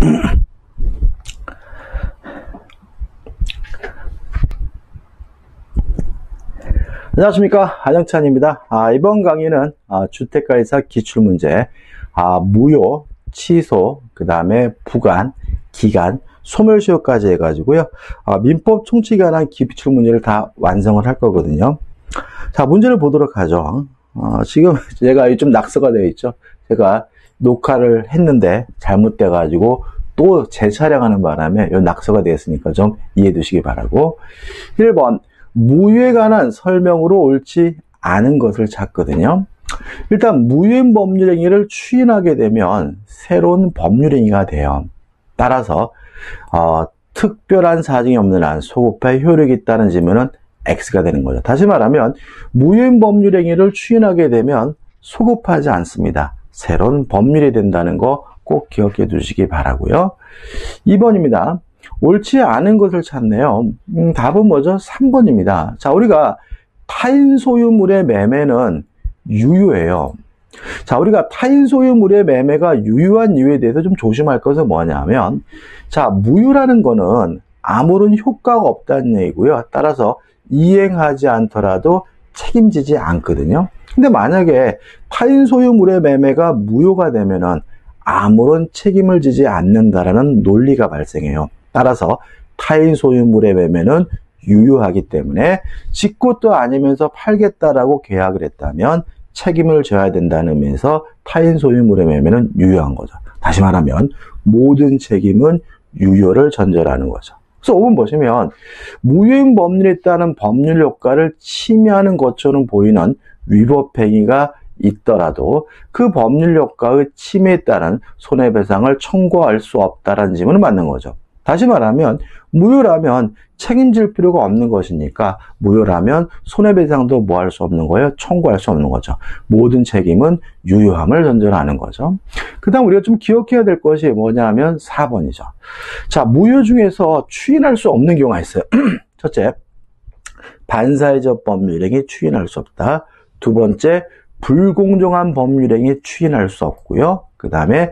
안녕하십니까. 한영찬입니다. 아, 이번 강의는 아, 주택가이사 기출문제 아, 무효, 취소, 그 다음에 부관, 기간, 소멸시효까지 해가지고요. 아, 민법 총칙에 관한 기출문제를 다 완성을 할 거거든요. 자 문제를 보도록 하죠. 어, 지금 제가 좀 낙서가 되어 있죠. 제가 녹화를 했는데 잘못돼 가지고 또 재촬영하는 바람에 이 낙서가 되었으니까 좀 이해해 두시기 바라고 1번 무효에 관한 설명으로 옳지 않은 것을 찾거든요. 일단 무효인 법률행위를 추인하게 되면 새로운 법률행위가 돼요. 따라서 어, 특별한 사정이 없는 한 소급할 효력이 있다는 질문은 X가 되는 거죠. 다시 말하면 무효인 법률행위를 추인하게 되면 소급하지 않습니다. 새로운 법률이 된다는 거 꼭 기억해 두시기 바라고요. 2번입니다. 옳지 않은 것을 찾네요. 음, 답은 뭐죠? 3번입니다. 자, 우리가 타인 소유물의 매매는 유효해요. 자, 우리가 타인 소유물의 매매가 유효한 이유에 대해서 좀 조심할 것은 뭐냐면, 자, 무효라는 거는 아무런 효과가 없다는 얘기고요. 따라서 이행하지 않더라도 책임지지 않거든요. 근데 만약에 타인 소유물의 매매가 무효가 되면은 아무런 책임을 지지 않는다라는 논리가 발생해요. 따라서 타인 소유물의 매매는 유효하기 때문에 짓고도 아니면서 팔겠다라고 계약을 했다면 책임을 져야 된다는 의미에서 타인 소유물의 매매는 유효한 거죠. 다시 말하면 모든 책임은 유효를 전제하는 거죠. 그래서 5번 보시면 무효인 법률에 따른 법률 효과를 침해하는 것처럼 보이는 위법 행위가 있더라도 그 법률 효과의 침해에 따른 손해배상을 청구할 수 없다라는 질문은 맞는 거죠. 다시 말하면 무효라면 책임질 필요가 없는 것이니까 무효라면 손해배상도 뭐 할 수 없는 거예요? 청구할 수 없는 거죠. 모든 책임은 유효함을 전제로 하는 거죠. 그 다음 우리가 좀 기억해야 될 것이 뭐냐면 4번이죠. 자, 무효 중에서 추인할 수 없는 경우가 있어요. 첫째, 반사회적 법률행위 추인할 수 없다. 두 번째, 불공정한 법률행위 추인할 수 없고요. 그 다음에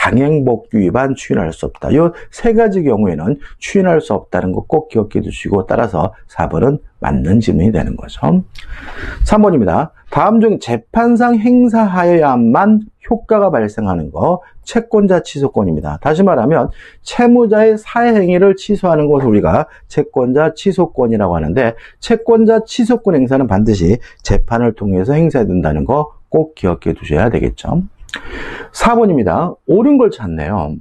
강행복귀 위반 추인할 수 없다. 이세 가지 경우에는 추인할 수 없다는 거 꼭 기억해 두시고 따라서 4번은 맞는 질문이 되는 거죠. 3번입니다. 다음 중 재판상 행사하여야만 효과가 발생하는 거 채권자 취소권입니다. 다시 말하면 채무자의 사회행위를 취소하는 것을 우리가 채권자 취소권이라고 하는데 채권자 취소권 행사는 반드시 재판을 통해서 행사해야 된다는 거 꼭 기억해 두셔야 되겠죠. 4번입니다. 옳은 걸 찾네요.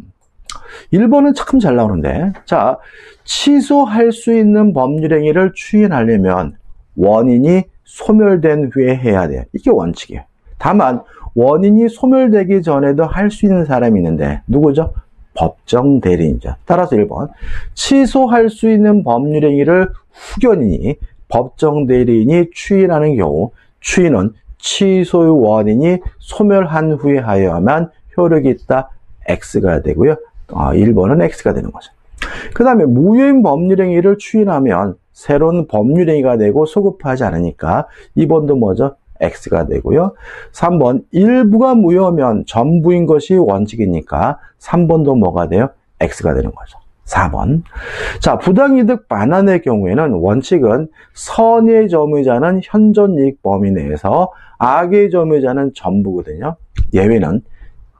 1번은 참 잘 나오는데 자 취소할 수 있는 법률행위를 추인하려면 원인이 소멸된 후에 해야 돼요. 이게 원칙이에요. 다만 원인이 소멸되기 전에도 할 수 있는 사람이 있는데 누구죠? 법정 대리인이죠. 따라서 1번 취소할 수 있는 법률행위를 후견인이 법정 대리인이 추인하는 경우 추인은 취소의 원인이 소멸한 후에 하여야만 효력이 있다. X가 되고요. 어, 1번은 X가 되는 거죠. 그 다음에 무효인 법률행위를 추인하면 새로운 법률행위가 되고 소급하지 않으니까 2번도 뭐죠? X가 되고요. 3번 일부가 무효면 전부인 것이 원칙이니까 3번도 뭐가 돼요? X가 되는 거죠. 4번. 자, 부당이득 반환의 경우에는 원칙은 선의 점유자는 현존 이익 범위 내에서 악의 점유자는 전부거든요. 예외는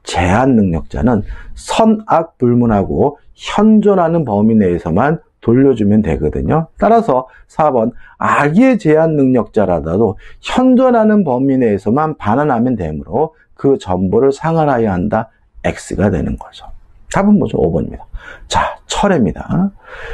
제한 능력자는 선악 불문하고 현존하는 범위 내에서만 돌려주면 되거든요. 따라서 4번 악의 제한 능력자라도 현존하는 범위 내에서만 반환하면 되므로 그 전부를 상환하여야 한다. X가 되는 거죠. 답은 뭐죠? 5번입니다. 자, 철회입니다.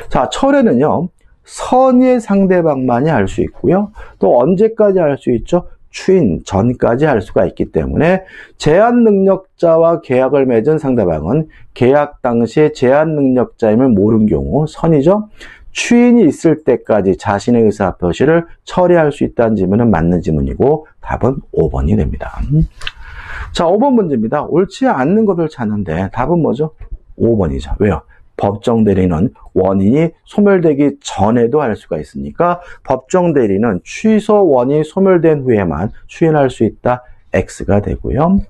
자, 철회는요. 선의 상대방만이 할수 있고요. 또 언제까지 할수 있죠? 추인 전까지 할 수가 있기 때문에 제한 능력자와 계약을 맺은 상대방은 계약 당시에 제한 능력자임을 모른 경우 선이죠. 추인이 있을 때까지 자신의 의사 표시를 처리할 수 있다는 질문은 맞는 질문이고 답은 5번이 됩니다. 자, 5번 문제입니다. 옳지 않는 것을 찾는데 답은 뭐죠? 5번이죠. 왜요? 법정 대리는 원인이 소멸되기 전에도 할 수가 있으니까 법정 대리는 취소 원인이 소멸된 후에만 추인할 수 있다. X가 되고요.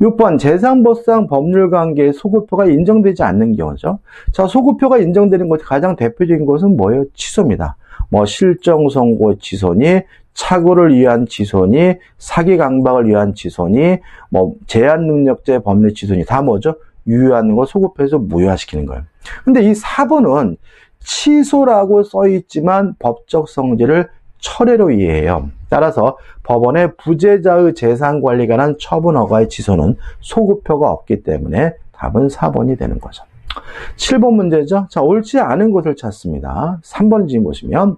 6번 재산보상 법률관계의 소급표가 인정되지 않는 경우죠. 자, 소급표가 인정되는 것 가장 대표적인 것은 뭐예요? 취소입니다. 뭐 실정선고 취소니 착오를 위한 취소니 사기 강박을 위한 취소니 뭐 제한능력제 법률 취소니 다 뭐죠? 유효하는 걸 소급해서 무효화시키는 거예요. 근데 이 4번은 취소라고 써 있지만 법적 성질을 철회로 이해해요. 따라서 법원의 부재자의 재산 관리 관한 처분 허가의 취소는 소급표가 없기 때문에 답은 4번이 되는 거죠. 7번 문제죠. 자, 옳지 않은 것을 찾습니다. 3번 지금 보시면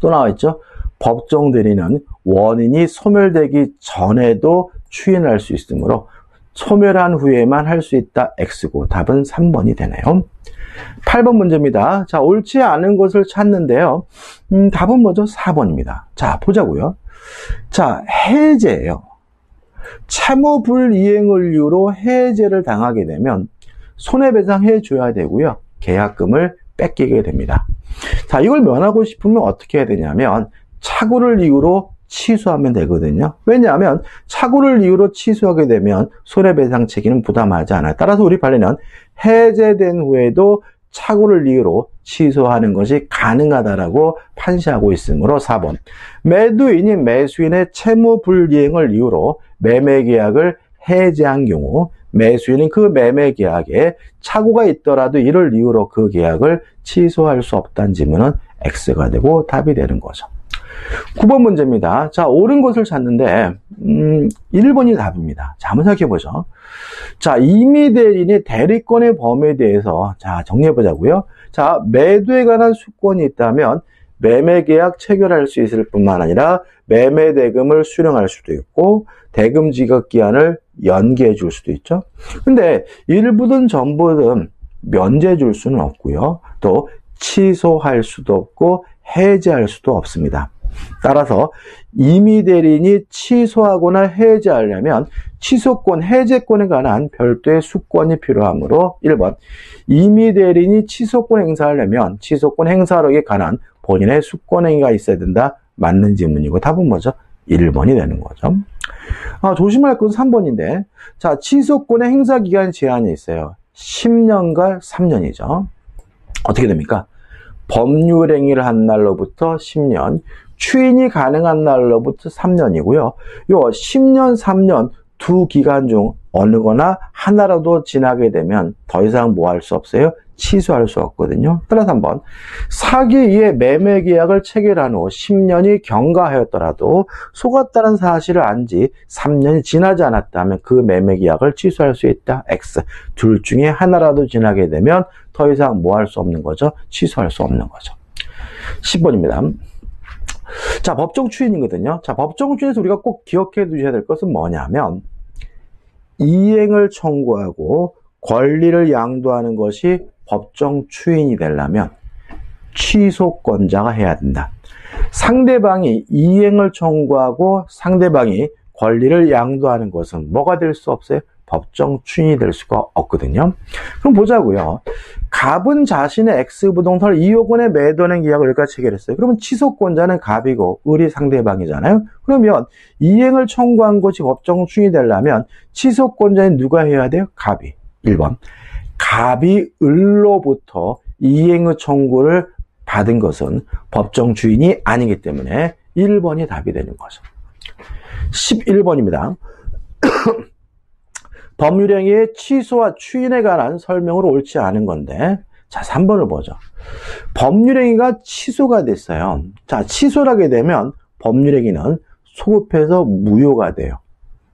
또 나와 있죠. 법정 대리는 원인이 소멸되기 전에도 추인할 수 있으므로 소멸한 후에만 할 수 있다. X고 답은 3번이 되네요. 8번 문제입니다. 자, 옳지 않은 것을 찾는데요. 음, 답은 뭐죠? 4번입니다. 자, 보자고요. 자, 해제예요. 채무 불 이행을 이유로 해제를 당하게 되면 손해배상해 줘야 되고요. 계약금을 뺏기게 됩니다. 자, 이걸 면하고 싶으면 어떻게 해야 되냐면 착오를 이유로 취소하면 되거든요. 왜냐하면 착오를 이유로 취소하게 되면 손해배상 책임은 부담하지 않아요. 따라서 우리 판례는 해제된 후에도 착오를 이유로 취소하는 것이 가능하다라고 판시하고 있으므로 4번 매도인이 매수인의 채무 불이행을 이유로 매매 계약을 해제한 경우 매수인은 그 매매 계약에 착오가 있더라도 이를 이유로 그 계약을 취소할 수 없다는 질문은 X가 되고 답이 되는 거죠. 9번 문제입니다. 자, 옳은 것을 찾는데, 음, 1번이 답입니다. 자, 한번 생각해 보죠. 자, 이미 대리인이 대리권의 범위에 대해서, 자, 정리해 보자고요. 자, 매도에 관한 수권이 있다면, 매매 계약 체결할 수 있을 뿐만 아니라, 매매 대금을 수령할 수도 있고, 대금 지급 기한을 연기해 줄 수도 있죠. 근데, 일부든 전부든 면제 줄 수는 없고요. 또, 취소할 수도 없고, 해제할 수도 없습니다. 따라서 임의 대리인이 취소하거나 해제하려면 취소권, 해제권에 관한 별도의 수권이 필요하므로 1번 임의 대리인이 취소권 행사하려면 취소권 행사력에 관한 본인의 수권 행위가 있어야 된다. 맞는 질문이고 답은 뭐죠? 1번이 되는 거죠. 아, 조심할 것은 3번인데 자 취소권의 행사 기간 제한이 있어요. 10년과 3년이죠. 어떻게 됩니까? 법률 행위를 한 날로부터 10년, 추인이 가능한 날로부터 3년이고요. 요 10년, 3년 두 기간 중 어느 거나 하나라도 지나게 되면 더 이상 뭐 할 수 없어요? 취소할 수 없거든요. 따라서 한번 사기 이에 매매 계약을 체결한 후 10년이 경과하였더라도 속았다는 사실을 안지 3년이 지나지 않았다면 그 매매 계약을 취소할 수 있다. X. 둘 중에 하나라도 지나게 되면 더 이상 뭐 할 수 없는 거죠? 취소할 수 없는 거죠. 10번입니다. 자, 법정 추인이거든요. 자, 법정 추인에서 우리가 꼭 기억해 두셔야 될 것은 뭐냐면, 이행을 청구하고 권리를 양도하는 것이 법정 추인이 되려면 취소권자가 해야 된다. 상대방이 이행을 청구하고 상대방이 권리를 양도하는 것은 뭐가 될 수 없어요? 법정 추인이 될 수가 없거든요. 그럼 보자고요. 갑은 자신의 X부동산을 2억 원에 매도하는 계약을 여기까지 체결했어요. 그러면 취소권자는 갑이고 을이 상대방이잖아요. 그러면 이행을 청구한 것이 법정 추인이 되려면 취소권자는 누가 해야 돼요? 갑이. 1번. 갑이 을로부터 이행의 청구를 받은 것은 법정 주인이 아니기 때문에 1번이 답이 되는 거죠. 11번입니다. 법률행위의 취소와 추인에 관한 설명으로 옳지 않은 건데 자 3번을 보죠. 법률행위가 취소가 됐어요. 자 취소하게 되면 법률행위는 소급해서 무효가 돼요.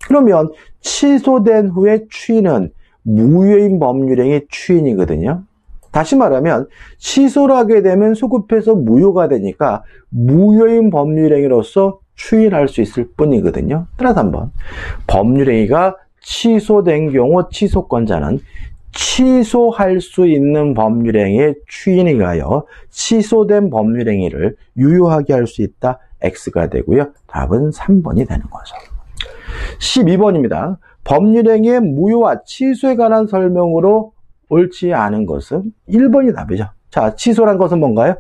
그러면 취소된 후에 추인은 무효인 법률행위 추인이거든요. 다시 말하면 취소를 하게 되면 소급해서 무효가 되니까 무효인 법률행위로서 추인할 수 있을 뿐이거든요. 따라서 한번 법률행위가 취소된 경우 취소권자는 취소할 수 있는 법률행위의 추인이 가여 취소된 법률행위를 유효하게 할 수 있다. X가 되고요. 답은 3번이 되는 거죠. 12번입니다. 법률행위의 무효와 취소에 관한 설명으로 옳지 않은 것은 1번이 답이죠. 자, 취소란 것은 뭔가요?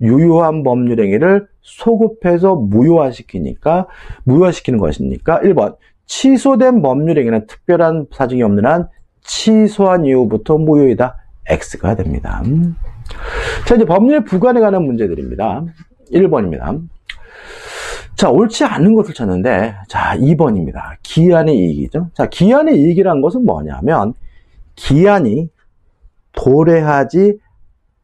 유효한 법률 행위를 소급해서 무효화시키니까 무효화시키는 것이니까 1번 취소된 법률 행위는 특별한 사정이 없는 한 취소한 이후부터 무효이다. X가 됩니다. 자, 이제 법률 부관에 관한 문제들입니다. 1번입니다. 자, 옳지 않은 것을 찾는데, 자, 2번입니다. 기한의 이익이죠. 자, 기한의 이익이란 것은 뭐냐면, 기한이 도래하지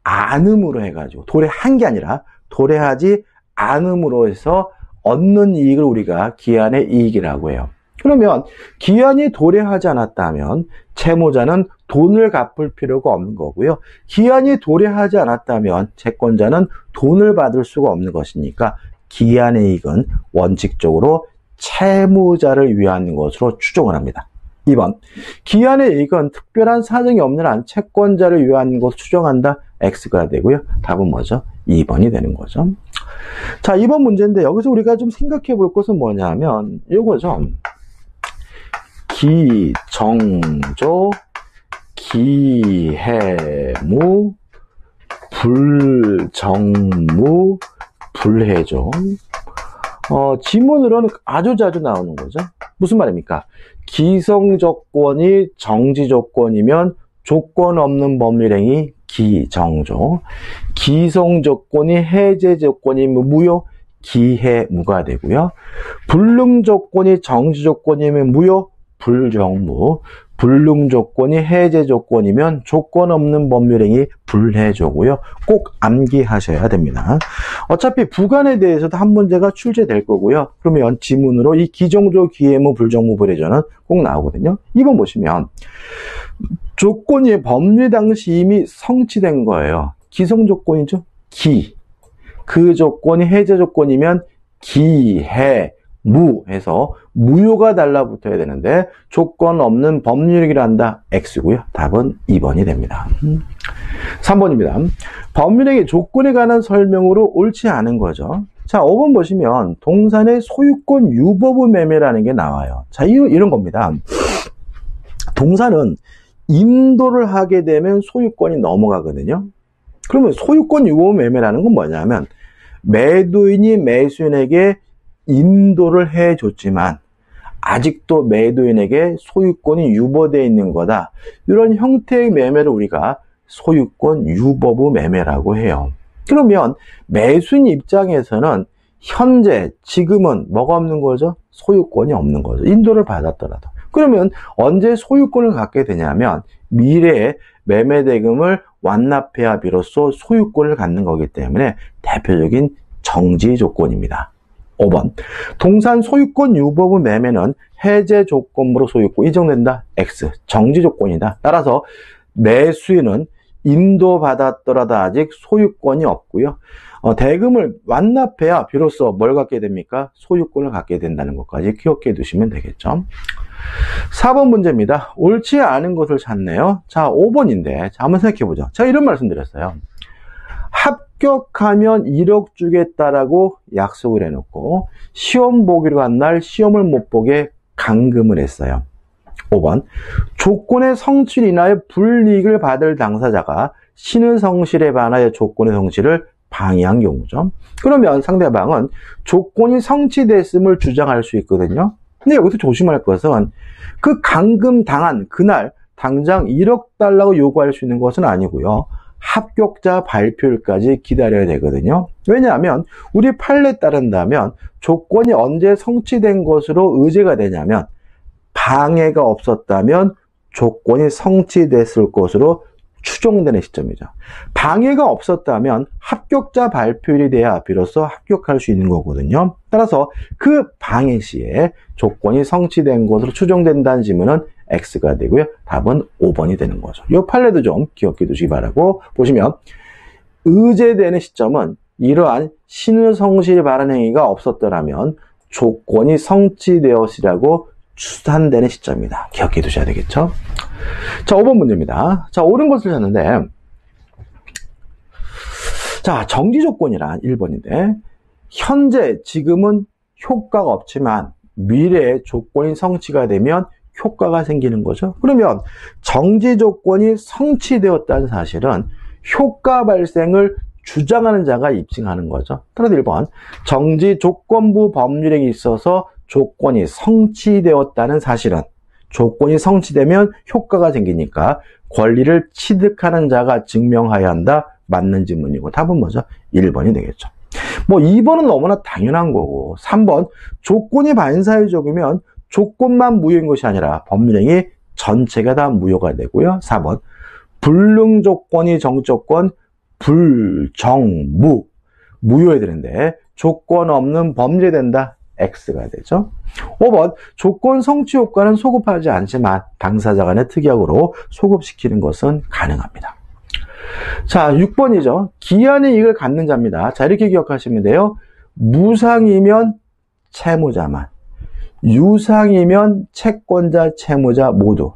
않음으로 해가지고, 도래한 게 아니라, 도래하지 않음으로 해서 얻는 이익을 우리가 기한의 이익이라고 해요. 그러면 기한이 도래하지 않았다면 채무자는 돈을 갚을 필요가 없는 거고요. 기한이 도래하지 않았다면 채권자는 돈을 받을 수가 없는 것이니까 기한의 이익은 원칙적으로 채무자를 위한 것으로 추정을 합니다. 2번. 기한의 이익은 특별한 사정이 없는 한 채권자를 위한 것으로 추정한다. X가 되고요. 답은 뭐죠? 2번이 되는 거죠. 자, 2번 문제인데 여기서 우리가 좀 생각해 볼 것은 뭐냐면 이거죠. 기정조 기해무 불정무 불해조 어, 지문으로는 아주 자주 나오는 거죠. 무슨 말입니까? 기성 조건이 정지 조건이면 조건 없는 법률행위 기정조. 기성 조건이 해제 조건이면 무효 기해무가 되고요. 불능 조건이 정지 조건이면 무효 불정무. 불능 조건이 해제 조건이면 조건 없는 법률행위 불해조고요. 꼭 암기하셔야 됩니다. 어차피 부관에 대해서도 한 문제가 출제될 거고요. 그러면 지문으로 이 기정조, 기해무, 불정무, 불해조는 꼭 나오거든요. 2번 보시면 조건이 법률 당시 이미 성취된 거예요. 기성 조건이죠. 기. 그 조건이 해제 조건이면 기해, 무 해서 무효가 달라붙어야 되는데 조건 없는 법률이라 한다. X고요. 답은 2번이 됩니다. 3번입니다. 법률행위 조건에 관한 설명으로 옳지 않은 거죠. 자, 5번 보시면 동산의 소유권 유보부 매매라는 게 나와요. 자, 이런 겁니다. 동산은 인도를 하게 되면 소유권이 넘어가거든요. 그러면 소유권 유보부 매매라는 건 뭐냐면 매도인이 매수인에게 인도를 해줬지만 아직도 매도인에게 소유권이 유보되어 있는 거다. 이런 형태의 매매를 우리가 소유권 유보부 매매라고 해요. 그러면 매수인 입장에서는 현재 지금은 뭐가 없는 거죠? 소유권이 없는 거죠. 인도를 받았더라도. 그러면 언제 소유권을 갖게 되냐면 미래에 매매 대금을 완납해야 비로소 소유권을 갖는 거기 때문에 대표적인 정지 조건입니다. 5번. 동산 소유권 유보부 매매는 해제 조건으로 소유권 인정된다. X. 정지 조건이다. 따라서 매수인은 인도받았더라도 아직 소유권이 없고요. 어, 대금을 완납해야 비로소 뭘 갖게 됩니까? 소유권을 갖게 된다는 것까지 기억해 두시면 되겠죠. 4번 문제입니다. 옳지 않은 것을 찾네요. 자, 5번인데, 자, 한번 생각해 보죠. 제가 이런 말씀 드렸어요. 합 격하면 1억 주겠다라고 약속을 해놓고 시험 보기로 한 날 시험을 못 보게 감금을 했어요. 5번 조건의 성취를 인하여 불이익을 받을 당사자가 신의 성실에 반하여 조건의 성취를 방해한 경우죠. 그러면 상대방은 조건이 성취됐음을 주장할 수 있거든요. 근데 여기서 조심할 것은 그 감금 당한 그날 당장 1억 달라고 요구할 수 있는 것은 아니고요. 합격자 발표일까지 기다려야 되거든요. 왜냐하면 우리 판례에 따른다면 조건이 언제 성취된 것으로 의제가 되냐면 방해가 없었다면 조건이 성취됐을 것으로 추정되는 시점이죠. 방해가 없었다면 합격자 발표일이 돼야 비로소 합격할 수 있는 거거든요. 따라서 그 방해 시에 조건이 성취된 것으로 추정된다는 지문은 X가 되고요. 답은 5번이 되는 거죠. 이 판례도 좀 기억해 두시기 바라고 보시면 의제되는 시점은 이러한 신의성실 발언 행위가 없었더라면 조건이 성취되었으라고 추산되는 시점이다. 기억해 두셔야 되겠죠? 자, 5번 문제입니다. 자, 옳은 것을 찾는데 자, 정지 조건이란 1번인데 현재 지금은 효과가 없지만 미래에 조건이 성취가 되면 효과가 생기는 거죠. 그러면 정지 조건이 성취되었다는 사실은 효과 발생을 주장하는 자가 입증하는 거죠. 따라서 1번 정지 조건부 법률에 있어서 조건이 성취되었다는 사실은 조건이 성취되면 효과가 생기니까 권리를 취득하는 자가 증명하여야 한다. 맞는 질문이고 답은 뭐죠? 1번이 되겠죠. 뭐 2번은 너무나 당연한 거고 3번 조건이 반사에 적으면 조건만 무효인 것이 아니라 법률행위 전체가 다 무효가 되고요. 4번 불능 조건이 정조건 불정무 무효해야 되는데 조건 없는 범죄 된다. X가 되죠. 5번 조건 성취 효과는 소급하지 않지만 당사자 간의 특약으로 소급시키는 것은 가능합니다. 자, 6번이죠. 기한의 이익을 갖는 자입니다. 자, 이렇게 기억하시면 돼요. 무상이면 채무자만, 유상이면 채권자, 채무자 모두.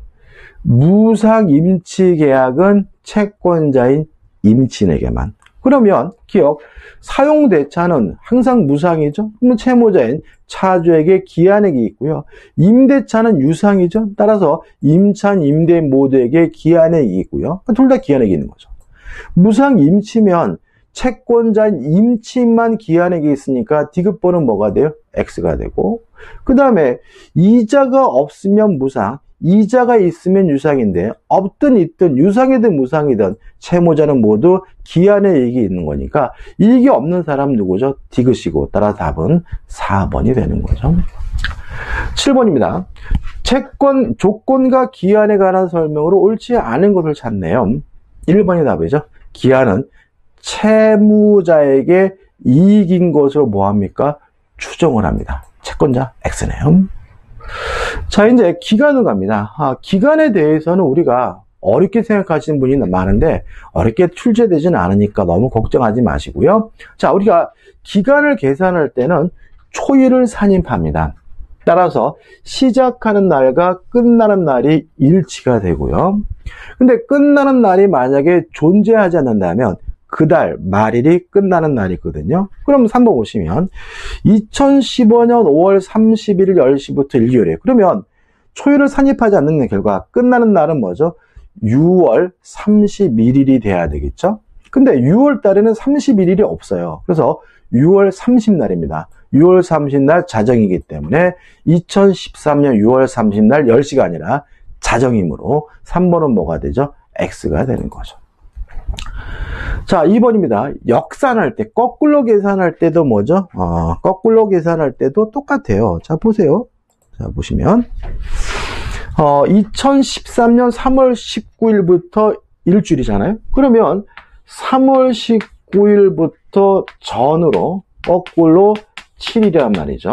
무상 임치 계약은 채권자인 임친에게만. 그러면 기억 사용 대차는 항상 무상이죠. 그러면 채무자인 차주에게 기한액이 있고요. 임대차는 유상이죠. 따라서 임찬 임대 모두에게 기한액이 있고요. 둘 다 기한액이 있는 거죠. 무상 임치면 채권자인 임치만 기한액이 있으니까 디귿번은 뭐가 돼요? X가 되고 그 다음에 이자가 없으면 무상 이자가 있으면 유상인데 없든 있든 유상이든 무상이든 채무자는 모두 기한의 이익이 있는 거니까 이익이 없는 사람 누구죠? 디귿이고 따라 답은 4번이 되는 거죠. 7번입니다. 채권 조건과 기한에 관한 설명으로 옳지 않은 것을 찾네요. 1번이 답이죠. 기한은 채무자에게 이익인 것으로 뭐합니까? 추정을 합니다. 채권자 X네요. 자, 이제 기간을 갑니다. 아, 기간에 대해서는 우리가 어렵게 생각하시는 분이 많은데 어렵게 출제되지는 않으니까 너무 걱정하지 마시고요. 자, 우리가 기간을 계산할 때는 초일을 산입합니다. 따라서 시작하는 날과 끝나는 날이 일치가 되고요. 근데 끝나는 날이 만약에 존재하지 않는다면 그달 말일이 끝나는 날이거든요. 그럼 3번 보시면 2015년 5월 31일 10시부터 1개월이에요. 그러면 초일을 산입하지 않는 결과 끝나는 날은 뭐죠? 6월 31일이 돼야 되겠죠? 근데 6월 달에는 31일이 없어요. 그래서 6월 30날입니다. 6월 30날 자정이기 때문에 2013년 6월 30날 10시가 아니라 자정이므로 3번은 뭐가 되죠? X가 되는 거죠. 자, 2번입니다. 역산할 때, 거꾸로 계산할 때도 뭐죠? 어, 거꾸로 계산할 때도 똑같아요. 자, 보세요. 자, 보시면. 어, 2013년 3월 19일부터 일주일이잖아요. 그러면 3월 19일부터 전으로 거꾸로 7일이란 말이죠.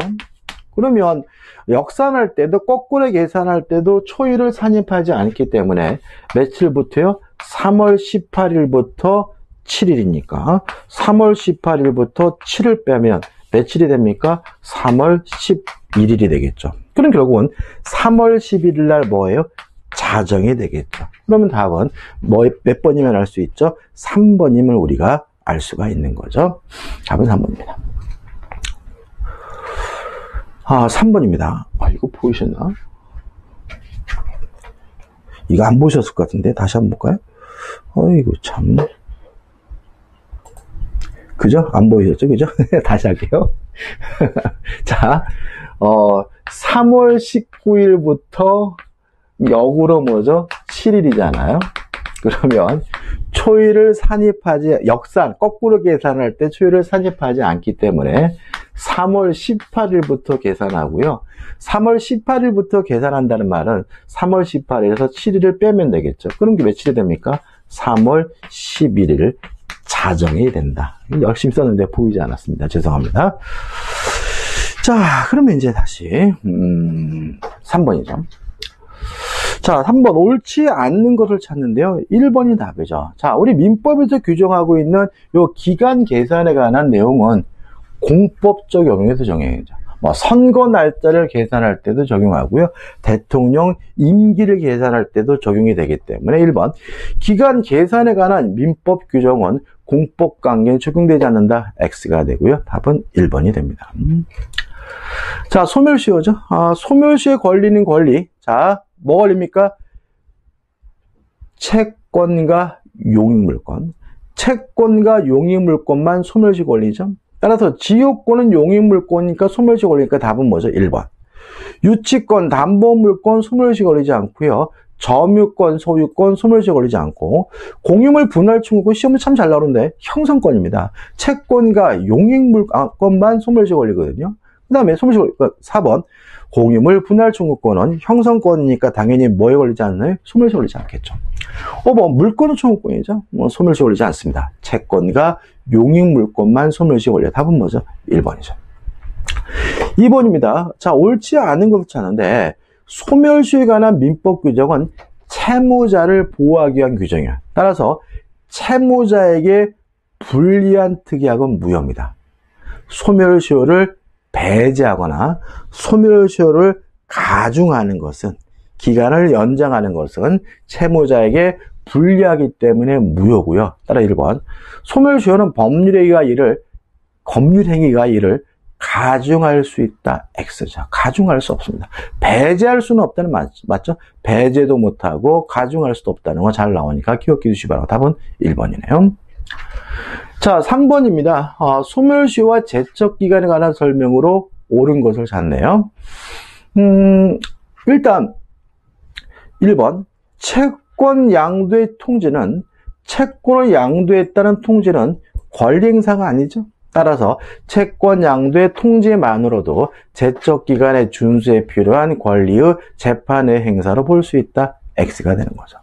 그러면 역산할 때도 거꾸로 계산할 때도 초일을 산입하지 않기 때문에 며칠부터요? 3월 18일부터 7일이니까 3월 18일부터 7을 빼면 며칠이 됩니까? 3월 11일이 되겠죠. 그럼 결국은 3월 11일 날 뭐예요? 자정이 되겠죠. 그러면 답은 뭐 몇 번이면 알 수 있죠? 3번임을 우리가 알 수가 있는 거죠. 답은 3번입니다. 아, 3번입니다. 아, 이거 보이셨나? 이거 안 보셨을 것 같은데 다시 한번 볼까요? 어이구 참 그죠? 안 보이셨죠? 그죠? 다시 할게요. 자, 어, 3월 19일부터 역으로 뭐죠? 7일이잖아요. 그러면 초일을 산입하지, 역산, 거꾸로 계산할 때 초일을 산입하지 않기 때문에 3월 18일부터 계산하고요. 3월 18일부터 계산한다는 말은 3월 18일에서 7일을 빼면 되겠죠. 그럼 게 며칠이 됩니까? 3월 11일 자정이 된다. 열심히 썼는데 보이지 않았습니다. 죄송합니다. 자, 그러면 이제 다시 음, 3번이죠. 자, 3번 옳지 않는 것을 찾는데요. 1번이 답이죠. 자, 우리 민법에서 규정하고 있는 요 기간 계산에 관한 내용은 공법적 영역에서 정해야죠. 뭐 선거 날짜를 계산할 때도 적용하고요. 대통령 임기를 계산할 때도 적용이 되기 때문에 1번 기간 계산에 관한 민법 규정은 공법 관계에 적용되지 않는다. X가 되고요. 답은 1번이 됩니다. 음. 자, 소멸시효죠. 아, 소멸시에 걸리는 권리. 자, 뭐 걸립니까? 채권과 용익물권. 채권과 용익물권만 소멸시 권리죠. 따라서 지역권은 용익물권이니까 소멸시 권리니까 답은 뭐죠? 1번. 유치권, 담보물권 소멸시 권리지 않고요. 점유권, 소유권, 소멸시 권리지 않고 공유물 분할 청구권 시험이 참잘 나오는데 형성권입니다. 채권과 용익물권만 소멸시 권리거든요. 그 다음에 소멸시 권리 4번 공유물 분할 청구권은 형성권이니까 당연히 뭐에 걸리지 않나요? 소멸시 걸리지 않겠죠. 5번 물권은 청구권이죠. 뭐 소멸시 걸리지 않습니다. 채권과 용익물권만 소멸시 걸려. 답은 뭐죠? 1번이죠. 2번입니다. 자, 옳지 않은 것 찾는데 소멸시에 관한 민법 규정은 채무자를 보호하기 위한 규정이에요. 따라서 채무자에게 불리한 특약은 무효입니다. 소멸시효를 배제하거나 소멸시효를 가중하는 것은 기간을 연장하는 것은 채무자에게 불리하기 때문에 무효고요. 따라 1번 소멸시효는 법률 행위가 이를 법률 행위가 이를 가중할 수 있다. X죠. 가중할 수 없습니다. 배제할 수는 없다는 말 맞죠? 배제도 못하고 가중할 수도 없다는 거 잘 나오니까 기억해 주시기 바라고 답은 1번이네요. 자, 3번입니다. 어, 소멸시와 제척기간에 관한 설명으로 옳은 것을 찾네요. 음, 일단 1번 채권 양도의 통지는 채권을 양도했다는 통지는 권리 행사가 아니죠. 따라서 채권 양도의 통지만으로도 제적 기간의 준수에 필요한 권리의 재판의 행사로 볼 수 있다. X가 되는 거죠.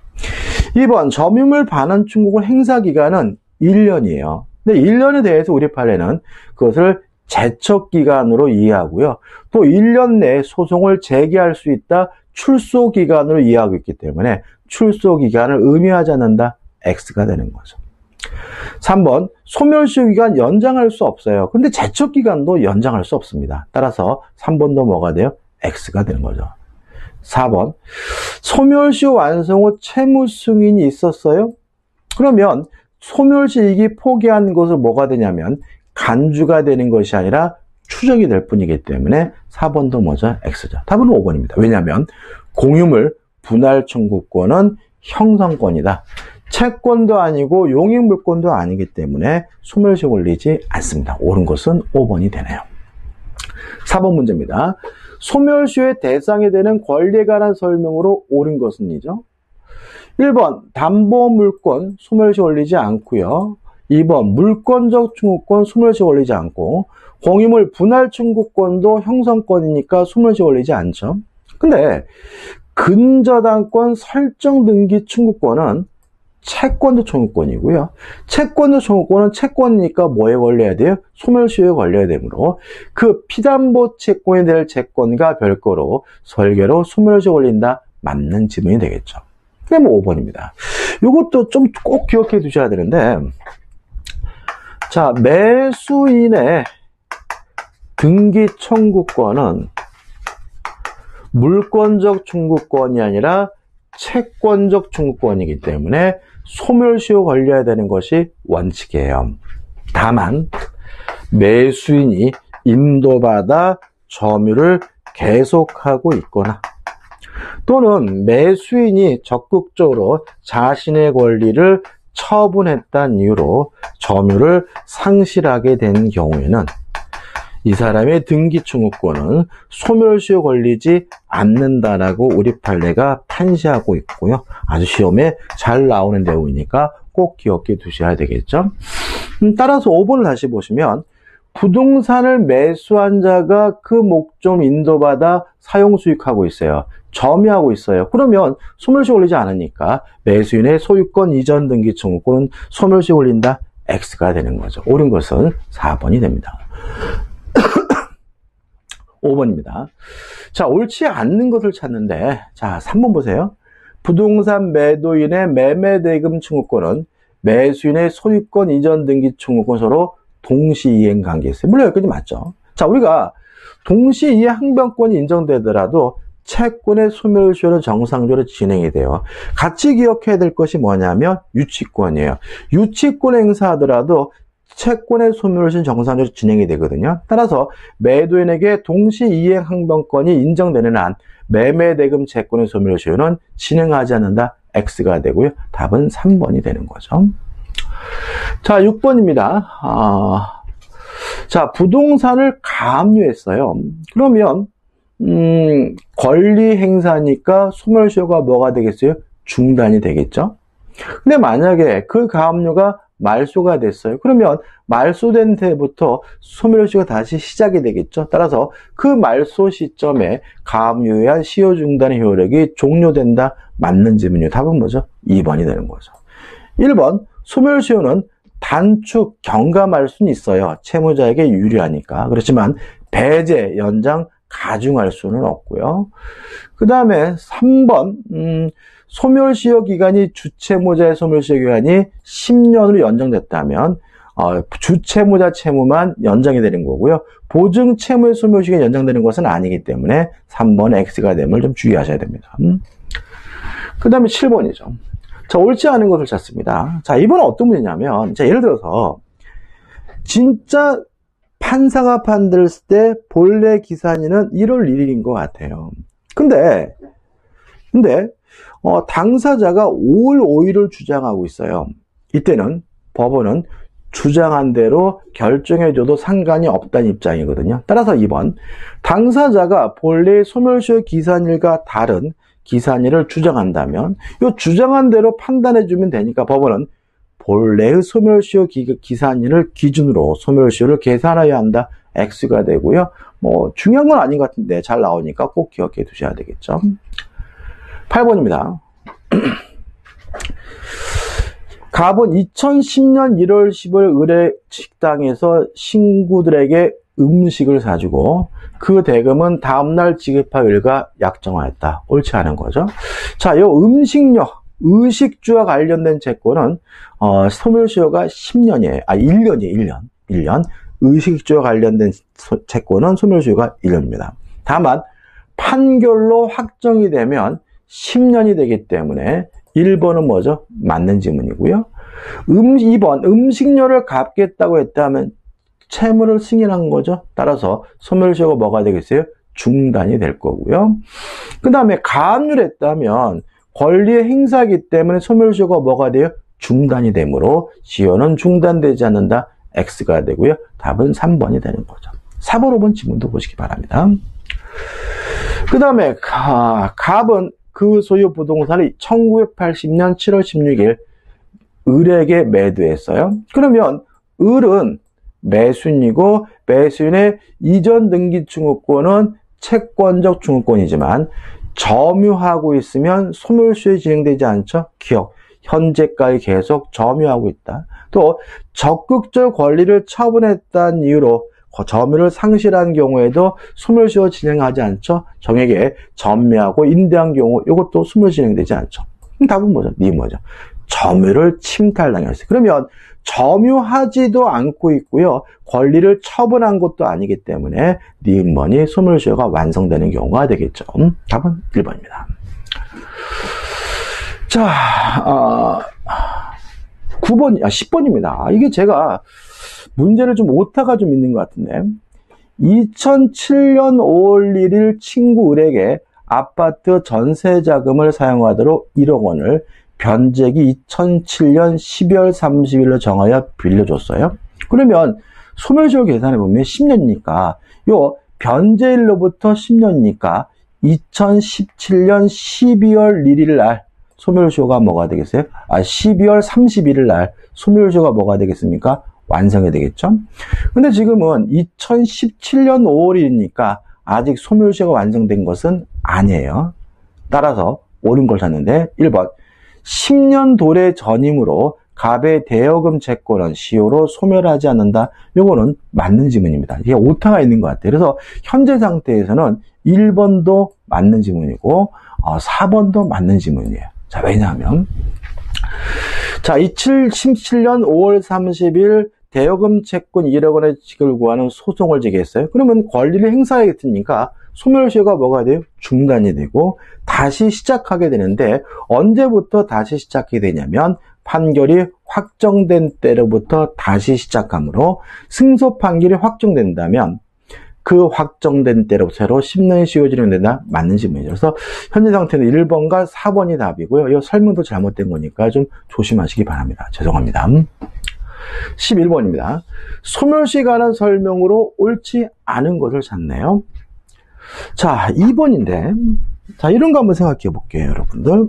2번 점유물 반환 충고권 행사 기간은 1년이에요. 근데 1년에 대해서 우리 판례는 그것을 제척 기간으로 이해하고요. 또 1년 내에 소송을 제기할 수 있다 출소 기간으로 이해하고 있기 때문에 출소 기간을 의미하지 않는다. X가 되는 거죠. 3번 소멸시효 기간 연장할 수 없어요. 근데 제척 기간도 연장할 수 없습니다. 따라서 3번도 뭐가 돼요? X가 되는 거죠. 4번 소멸시효 완성 후 채무 승인이 있었어요? 그러면 소멸시익이 포기한 것을 뭐가 되냐면 간주가 되는 것이 아니라 추정이 될 뿐이기 때문에 4번도 뭐죠? X죠. 답은 5번입니다. 왜냐하면 공유물 분할 청구권은 형성권이다. 채권도 아니고 용익물권도 아니기 때문에 소멸시 걸리지 않습니다. 옳은 것은 5번이 되네요. 4번 문제입니다. 소멸시효의 대상이 되는 권리에 관한 설명으로 옳은 것은이죠. 1번 담보물권 소멸시 걸리지 않고요. 2번 물권적 청구권 소멸시 걸리지 않고 공유물 분할 청구권도 형성권이니까 소멸시 걸리지 않죠. 근데 근저당권 설정 등기 청구권은 채권도 청구권이고요. 채권도 청구권은 채권이니까 뭐에 걸려야 돼요? 소멸시효에 걸려야 되므로 그 피담보 채권이 될 채권과 별거로 설계로 소멸시 효 걸린다. 맞는 지문이 되겠죠. 그게 뭐 5번입니다. 이것도 좀 꼭 기억해 두셔야 되는데 자 매수인의 등기 청구권은 물권적 청구권이 아니라 채권적 청구권이기 때문에 소멸시효 걸려야 되는 것이 원칙이에요. 다만 매수인이 인도받아 점유를 계속하고 있거나 또는 매수인이 적극적으로 자신의 권리를 처분했다는 이유로 점유를 상실하게 된 경우에는 이 사람의 등기 청구권은 소멸시효 걸리지 않는다라고 우리 판례가 판시하고 있고요. 아주 시험에 잘 나오는 내용이니까 꼭 기억해 두셔야 되겠죠. 음, 따라서 5번을 다시 보시면 부동산을 매수한 자가 그 목좀 인도받아 사용 수익하고 있어요. 점유하고 있어요. 그러면 소멸시 걸리지 않으니까 매수인의 소유권 이전 등기 청구권은 소멸시 걸린다. X가 되는 거죠. 옳은 것은 4번이 됩니다. 5번입니다. 자, 옳지 않는 것을 찾는데, 자, 3번 보세요. 부동산 매도인의 매매 대금 청구권은 매수인의 소유권 이전 등기 청구권 서로 동시 이행 관계 있어요. 물론 여기까지 맞죠. 자, 우리가 동시 이행 항변권이 인정되더라도 채권의 소멸 시효는 정상적으로 진행이 돼요. 같이 기억해야 될 것이 뭐냐면 유치권이에요. 유치권 행사하더라도 채권의 소멸시효는 정상적으로 진행이 되거든요. 따라서 매도인에게 동시 이행 항변권이 인정되는 한 매매 대금 채권의 소멸시효는 진행하지 않는다. X가 되고요. 답은 3번이 되는 거죠. 자, 6번입니다. 아, 자, 부동산을 가압류했어요. 그러면, 음, 권리 행사니까 소멸시효가 뭐가 되겠어요? 중단이 되겠죠? 근데 만약에 그 가압류가 말소가 됐어요. 그러면 말소된 때부터 소멸시효가 다시 시작이 되겠죠. 따라서 그 말소 시점에 가압류에 의한 시효 중단의 효력이 종료된다. 맞는 질문이요. 답은 뭐죠? 2번이 되는 거죠. 1번 소멸시효는 단축 경감할 수는 있어요. 채무자에게 유리하니까. 그렇지만 배제, 연장, 가중할 수는 없고요. 그 다음에 3번 음, 소멸시효 기간이 주채무자의 소멸시효 기간이 10년으로 연장됐다면 어, 주채무자 채무만 연장이 되는 거고요. 보증 채무의 소멸시효가 연장되는 것은 아니기 때문에 3번 X가 됨을 좀 주의하셔야 됩니다. 음. 그 다음에 7번이죠. 자, 옳지 않은 것을 찾습니다. 자, 이번은 어떤 문제냐면, 자, 예를 들어서, 진짜 판사가 판들었을 때 본래 기산일은 1월 1일인 것 같아요. 근데, 근데, 어, 당사자가 5월 5일을 주장하고 있어요. 이때는 법원은 주장한 대로 결정해줘도 상관이 없다는 입장이거든요. 따라서 2번, 당사자가 본래 소멸시효 기산일과 다른 기산일을 주장한다면 이 주장한 대로 판단해주면 되니까 법원은 본래의 소멸시효 기산일을 기준으로 소멸시효를 계산해야 한다. X가 되고요. 뭐 중요한 건 아닌 것 같은데 잘 나오니까 꼭 기억해 두셔야 되겠죠. 8번입니다. 갑은 2010년 1월 10일 의뢰 식당에서 친구들에게 음식을 사주고 그 대금은 다음날 지급할 일과 약정하였다. 옳지 않은 거죠. 자, 이 음식료, 의식주와 관련된 채권은 어, 소멸시효가 10년이에요. 아, 1년이에요. 1년. 1년. 의식주와 관련된 소, 채권은 소멸시효가 1년입니다. 다만 판결로 확정이 되면 10년이 되기 때문에 1번은 뭐죠? 맞는 지문이고요. 음, 2번 음식료를 갚겠다고 했다면 채무를 승인한 거죠. 따라서 소멸시효가 뭐가 되겠어요? 중단이 될 거고요. 그 다음에 가압류를 했다면 권리의 행사이기 때문에 소멸시효가 뭐가 돼요? 중단이 되므로 시효는 중단되지 않는다. X가 되고요. 답은 3번이 되는 거죠. 4번, 5번 지문도 보시기 바랍니다. 그 다음에 갑은 그 소유 부동산을 1980년 7월 16일 을에게 매도했어요. 그러면 을은 매수인이고 매수인의 이전 등기 증후권은 채권적 증후권이지만 점유하고 있으면 소멸시효 진행되지 않죠. 기억. 현재까지 계속 점유하고 있다. 또 적극적 권리를 처분했다는 이유로 점유를 상실한 경우에도 소멸시효 진행하지 않죠. 정액에 전매하고 인대한 경우 이것도 소멸 진행되지 않죠. 답은 뭐죠? 니 뭐죠? 점유를 침탈당했어요. 그러면 점유하지도 않고 있고요. 권리를 처분한 것도 아니기 때문에 니은번이 소멸시효가 완성되는 경우가 되겠죠. 음, 답은 1번입니다. 자, 어, 9번, 아, 10번입니다. 이게 제가 문제를 좀 오타가 좀 있는 것 같은데, 2007년 5월 1일 친구 을에게 아파트 전세 자금을 사용하도록 1억 원을 변제기 2007년 12월 30일로 정하여 빌려줬어요. 그러면 소멸시효 계산해 보면 10년이니까 요 변제일로부터 10년이니까 2017년 12월 1일 날 소멸시효가 뭐가 되겠어요? 아 12월 31일 날 소멸시효가 뭐가 되겠습니까? 완성이 되겠죠? 근데 지금은 2017년 5월이니까 아직 소멸시효가 완성된 것은 아니에요. 따라서 옳은 걸 찾는데 1번 10년 도래 전임으로 갑의 대여금 채권은 시효로 소멸하지 않는다. 요거는 맞는 지문입니다. 이게 오타가 있는 것 같아요. 그래서 현재 상태에서는 1번도 맞는 지문이고 어, 4번도 맞는 지문이에요. 자, 왜냐하면 자, 2017년 5월 30일 대여금 채권 1억 원의 지급을 구하는 소송을 제기했어요. 그러면 권리를 행사하겠으니까 소멸시효가 뭐가 돼요? 중단이 되고 다시 시작하게 되는데 언제부터 다시 시작하게 되냐면 판결이 확정된 때로부터 다시 시작하므로 승소 판결이 확정된다면 그 확정된 때로부터 새로 10년이 시효 진행된다? 맞는 질문이죠. 그래서 현재 상태는 1번과 4번이 답이고요. 이 설명도 잘못된 거니까 좀 조심하시기 바랍니다. 죄송합니다. 11번입니다. 소멸시에 관한 설명으로 옳지 않은 것을 찾네요. 자, 2번인데, 자, 이런 거 한번 생각해 볼게요, 여러분들.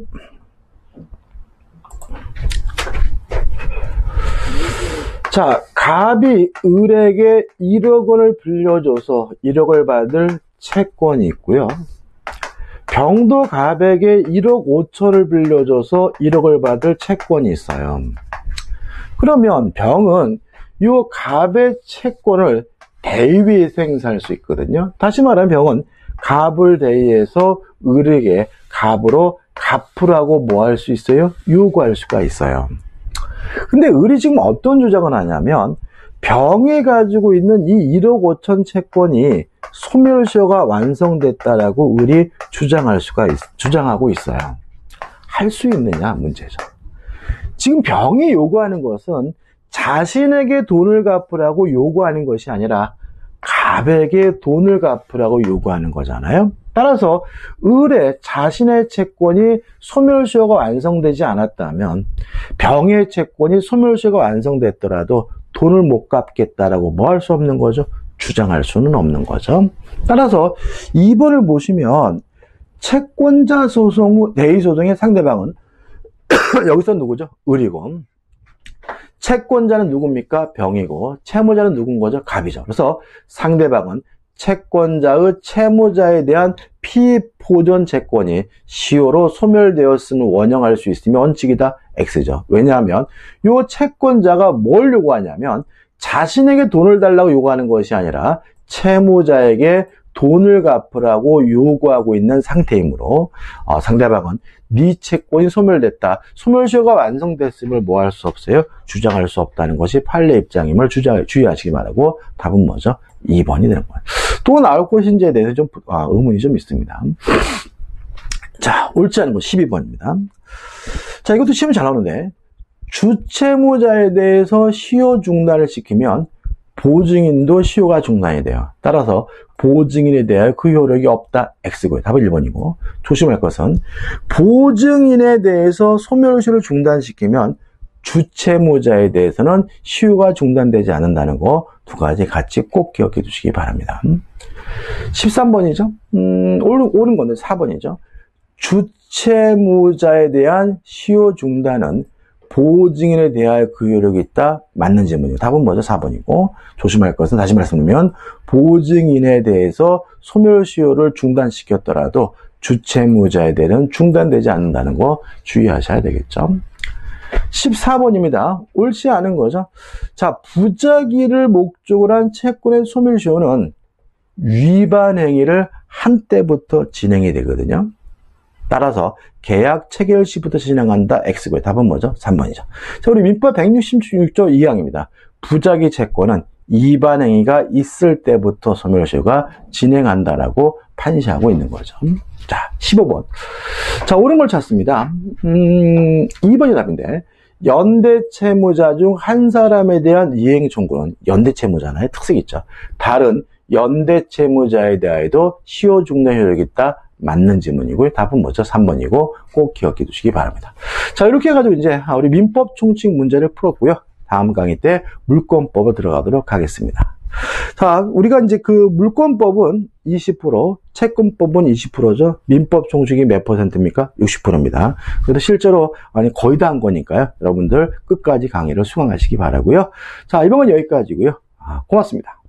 자, 갑이 을에게 1억 원을 빌려줘서 1억을 받을 채권이 있고요. 병도 갑에게 1억 5천을 빌려줘서 1억을 받을 채권이 있어요. 그러면 병은 이 갑의 채권을 대위에서 행사할 수 있거든요. 다시 말하면 병은 갑을 대위해서 을에게 갑으로 갚으라고 뭐 할 수 있어요? 요구할 수가 있어요. 근데 을이 지금 어떤 주장을 하냐면 병에 가지고 있는 이 1억 5천 채권이 소멸시효가 완성됐다라고 을이 주장할 수가 있, 주장하고 있어요. 할 수 있느냐 문제죠. 지금 병이 요구하는 것은 자신에게 돈을 갚으라고 요구하는 것이 아니라 갑에게 돈을 갚으라고 요구하는 거잖아요. 따라서 을의 자신의 채권이 소멸시효가 완성되지 않았다면 병의 채권이 소멸시효가 완성됐더라도 돈을 못 갚겠다라고 뭐 할 수 없는 거죠? 주장할 수는 없는 거죠. 따라서 2번을 보시면 채권자 소송 후 대의 소송의 상대방은 여기서 누구죠? 을이고 채권자는 누굽니까? 병이고 채무자는 누군 거죠? 갑이죠. 그래서 상대방은 채권자의 채무자에 대한 피보존 채권이 시효로 소멸되었음을 원형할 수 있으면 원칙이다 X죠. 왜냐하면 이 채권자가 뭘 요구하냐면 자신에게 돈을 달라고 요구하는 것이 아니라 채무자에게 돈을 갚으라고 요구하고 있는 상태이므로 어, 상대방은 네 채권이 소멸됐다. 소멸시효가 완성됐음을 뭐 할 수 없어요? 주장할 수 없다는 것이 판례 입장임을 주장, 주의하시기 바라고 답은 뭐죠? 2번이 되는 거예요. 또 나올 것인지에 대해서 좀 아, 의문이 좀 있습니다. 자, 옳지 않은 거 12번입니다. 자, 이것도 시험 잘 나오는데 주채무자에 대해서 시효 중단을 시키면 보증인도 시효가 중단이 돼요. 따라서 보증인에 대하여 그 효력이 없다. X고요. 답은 1번이고 조심할 것은 보증인에 대해서 소멸시효를 중단시키면 주채무자에 대해서는 시효가 중단되지 않는다는 거 두 가지 같이 꼭 기억해 두시기 바랍니다. 13번이죠. 음, 옳은, 옳은 건데 4번이죠. 주채무자에 대한 시효 중단은 보증인에 대하여 그 효력이 있다? 맞는 질문이고 답은 뭐죠? 4번이고 조심할 것은 다시 말씀드리면 보증인에 대해서 소멸시효를 중단시켰더라도 주채무자에 대한 중단되지 않는다는 거 주의하셔야 되겠죠. 14번입니다. 옳지 않은 거죠. 자, 부작위를 목적으로 한 채권의 소멸시효는 위반 행위를 한때부터 진행이 되거든요. 따라서 계약 체결 시부터 진행한다. X고요. 답은 뭐죠? 3번이죠. 자, 우리 민법 166조 2항입니다. 부작위 채권은 이반 행위가 있을 때부터 소멸시효가 진행한다라고 판시하고 있는 거죠. 자, 15번. 자, 옳은 걸 찾습니다. 음, 2번이 답인데, 연대 채무자 중 한 사람에 대한 이행 청구는 연대 채무자나의 특색이 있죠. 다른 연대 채무자에 대하여도 시효 중단 효력이 있다. 맞는 지문이고요. 답은 뭐죠? 3번이고 꼭 기억해 두시기 바랍니다. 자, 이렇게 해가지고 이제 우리 민법 총칙 문제를 풀었고요. 다음 강의 때 물권법을 들어가도록 하겠습니다. 자, 우리가 이제 그 물권법은 20%, 채권법은 20%죠. 민법 총칙이 몇 퍼센트입니까? 60%입니다. 그래도 실제로 아니 거의 다 한 거니까요. 여러분들 끝까지 강의를 수강하시기 바라고요. 자, 이번 건 여기까지고요. 아, 고맙습니다.